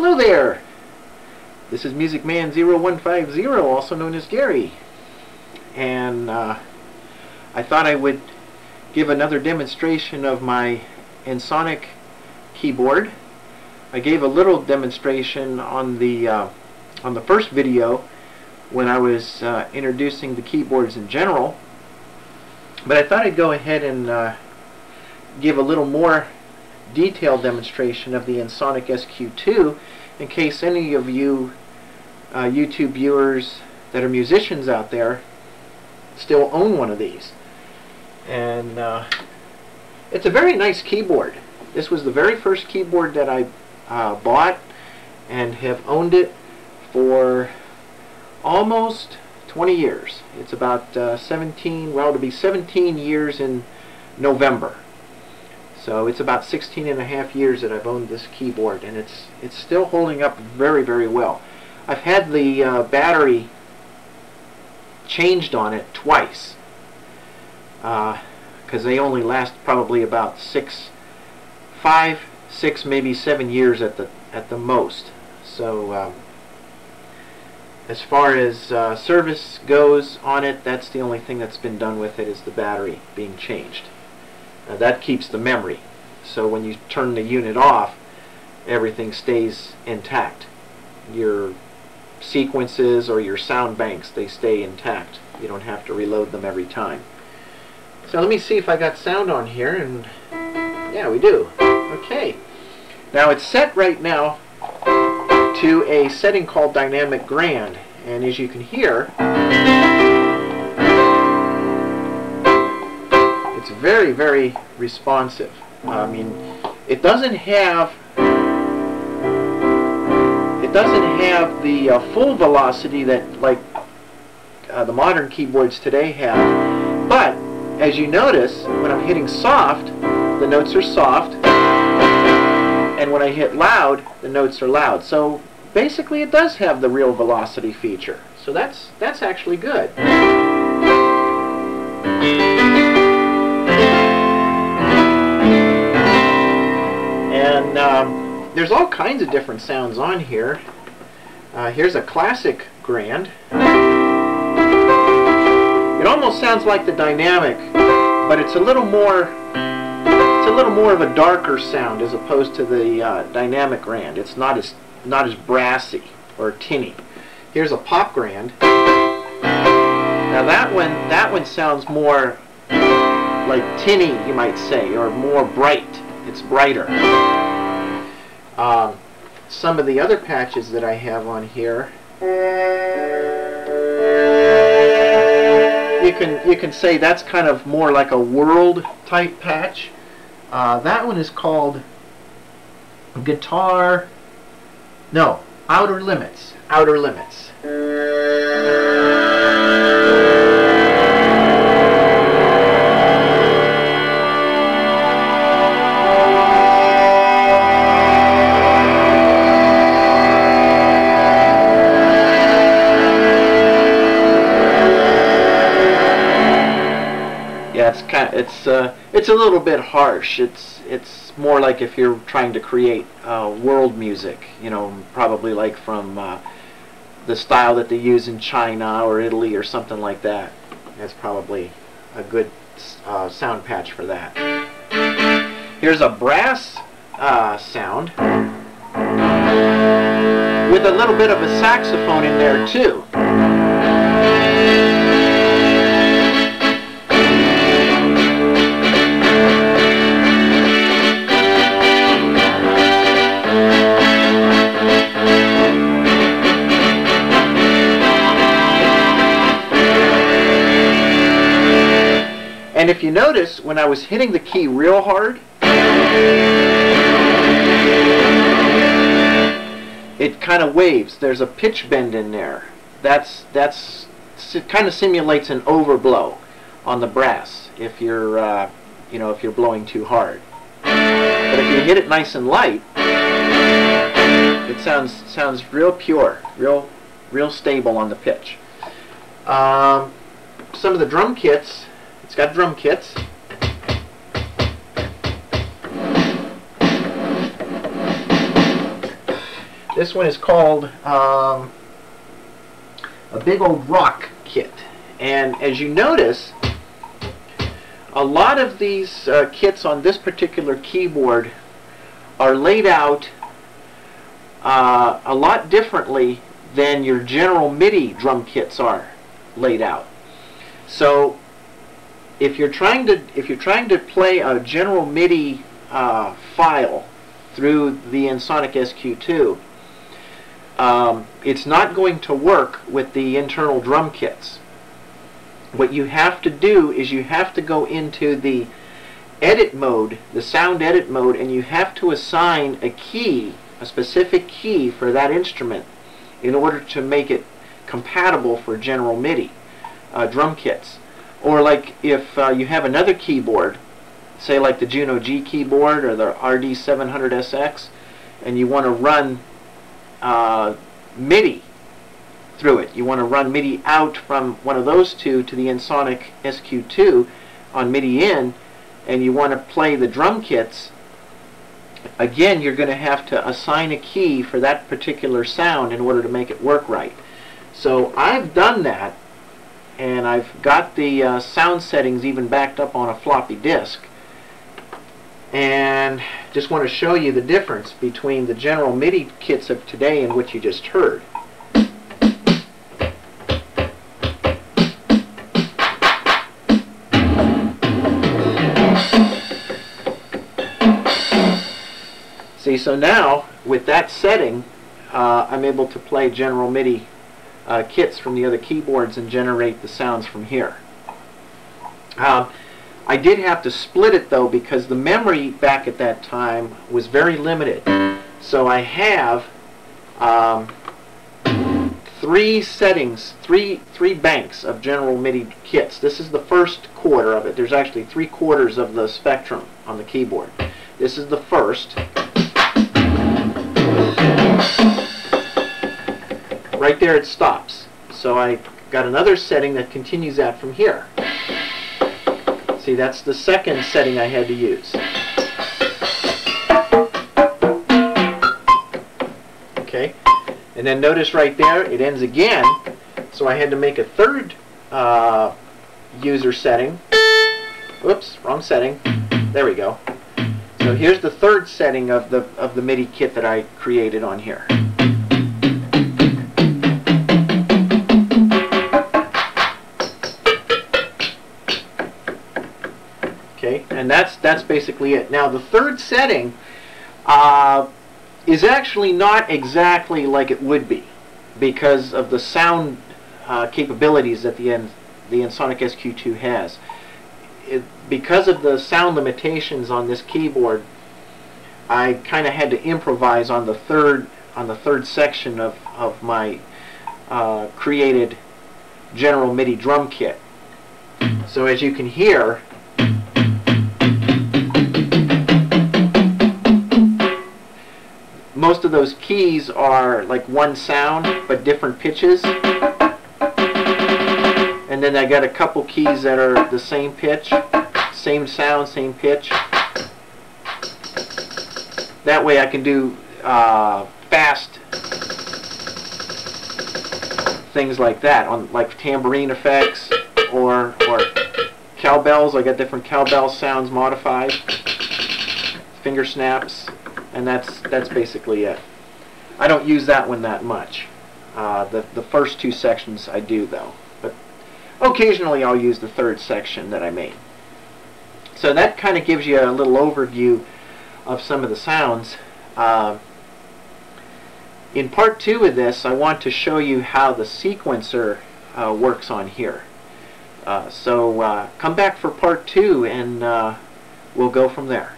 Hello there! This is Music Man 0150, also known as Gary. And uh, I thought I would give another demonstration of my Ensoniq keyboard. I gave a little demonstration on the uh, on the first video when I was uh, introducing the keyboards in general. But I thought I'd go ahead and uh, give a little more detailed demonstration of the Ensoniq SQ2 in case any of you uh, YouTube viewers that are musicians out there still own one of these. And uh, it's a very nice keyboard. This was the very first keyboard that I uh, bought and have owned it for almost 20 years. It's about uh, 17, well to be 17 years in November. So it's about 16 and a half years that I've owned this keyboard and it's it's still holding up very very well. I've had the uh, battery changed on it twice because uh, they only last probably about six, five, six, maybe seven years at the at the most. So um, as far as uh, service goes on it, that's the only thing that's been done with it is the battery being changed. Uh, that keeps the memory. So when you turn the unit off, everything stays intact. Your sequences or your sound banks, they stay intact. You don't have to reload them every time. So let me see if I got sound on here, and yeah, we do. Okay. Now it's set right now to a setting called Dynamic Grand, and as you can hear, it's very, very responsive. I mean, it doesn't have it doesn't have the uh, full velocity that like uh, the modern keyboards today have. But as you notice, when I'm hitting soft, the notes are soft, and when I hit loud, the notes are loud. So basically, it does have the real velocity feature. So that's that's actually good. There's all kinds of different sounds on here. Uh, here's a classic grand. It almost sounds like the dynamic, but it's a little more it's a little more of a darker sound as opposed to the uh, dynamic grand. It's not as not as brassy or tinny. Here's a pop grand. Now that one that one sounds more like tinny, you might say, or more bright. It's brighter. Um, some of the other patches that I have on here, you can you can say that's kind of more like a world type patch. Uh, that one is called guitar. No, outer limits. Outer limits. Kind of, it's uh, it's a little bit harsh. It's it's more like if you're trying to create uh, world music, you know, probably like from uh, the style that they use in China or Italy or something like that. That's probably a good uh, sound patch for that. Here's a brass uh, sound with a little bit of a saxophone in there too. You notice, when I was hitting the key real hard, it kind of waves. There's a pitch bend in there. That's that's it kind of simulates an overblow on the brass if you're uh, you know if you're blowing too hard. But if you hit it nice and light, it sounds sounds real pure, real real stable on the pitch. Um, some of the drum kits it's got drum kits. This one is called um, a big old rock kit. And as you notice, a lot of these uh, kits on this particular keyboard are laid out uh, a lot differently than your general MIDI drum kits are laid out. So if you're trying to if you're trying to play a general MIDI uh, file through the Ensoniq SQ2, um, it's not going to work with the internal drum kits. What you have to do is you have to go into the edit mode, the sound edit mode, and you have to assign a key, a specific key for that instrument in order to make it compatible for general MIDI uh, drum kits. Or like if uh, you have another keyboard, say like the Juno G keyboard or the RD700SX, and you want to run uh, MIDI through it. You want to run MIDI out from one of those two to the Ensoniq SQ2 on MIDI in, and you want to play the drum kits, again you're going to have to assign a key for that particular sound in order to make it work right. So I've done that and I've got the uh, sound settings even backed up on a floppy disk and just want to show you the difference between the general MIDI kits of today and what you just heard. See, so now, with that setting, uh, I'm able to play general MIDI uh, kits from the other keyboards and generate the sounds from here. Um, I did have to split it though because the memory back at that time was very limited. So I have um, three settings, three three banks of general MIDI kits. This is the first quarter of it. There's actually three quarters of the spectrum on the keyboard. This is the first. Right there it stops. So I got another setting that continues that from here. See, that's the second setting I had to use. Okay, and then notice right there, it ends again, so I had to make a third uh, user setting. Oops, wrong setting. There we go. So here's the third setting of the of the MIDI kit that I created on here. And that's that's basically it. Now the third setting uh, is actually not exactly like it would be because of the sound uh, capabilities that the N the Ensoniq SQ2 has it, because of the sound limitations on this keyboard, I kind of had to improvise on the third on the third section of of my uh, created general MIDI drum kit. So as you can hear, most of those keys are like one sound but different pitches and then I got a couple keys that are the same pitch, same sound, same pitch. That way I can do uh, fast things like that, on like tambourine effects or or cowbells. I got different cowbell sounds modified, finger snaps, and that's that's basically it. I don't use that one that much. Uh, the the first two sections I do though. But occasionally I'll use the third section that I made. So that kind of gives you a little overview of some of the sounds. Uh, in part two of this, I want to show you how the sequencer uh, works on here. Uh, so uh, come back for part two and uh, we'll go from there.